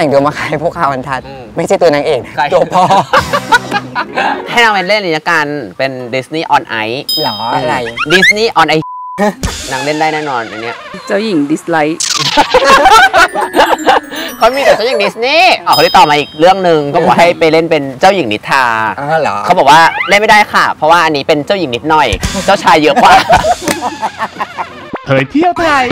แต่งตัวมาขายพวกข่าวบรรทัด ไม่ใช่ตัวนางเอกนะตัวพ่อ ให้เรางเป็นเล่นในการเป็นดิสนีย์ออนไอหรออะไรดิสนีย์ออนไอนางเล่นได้แน่นอนอันเนี้ยเจ้าหญิงดิสไลท์เขามีแต่เจ้าหญิงดิสนีย์อ๋อเขาได้ต่อมาอีกเรื่องหนึ่งก็บอกให้ไปเล่นเป็นเจ้าหญิงนิทราอ๋อเหรอเขาบอกว่าเล่นไม่ได้ค่ะ เพราะว่าอันนี้เป็นเจ้าหญิงนิดหน่อย เจ้าชายเยอะกว่าเผยเที่ยวไทย